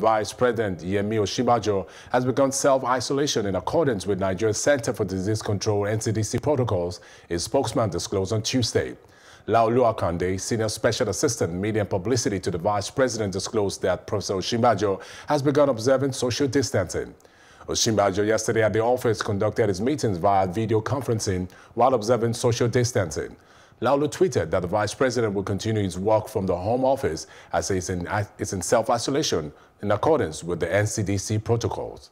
Vice President Yemi Osinbajo has begun self-isolation in accordance with Nigeria's Center for Disease Control NCDC protocols, a spokesman disclosed on Tuesday. Laolu Akande, Senior Special Assistant Media and Publicity to the Vice President, disclosed that Professor Osinbajo has begun observing social distancing. Osinbajo yesterday at the office conducted his meetings via video conferencing while observing social distancing. Laolu tweeted that the vice president will continue his work from the home office as he is in, in self-isolation in accordance with the NCDC protocols.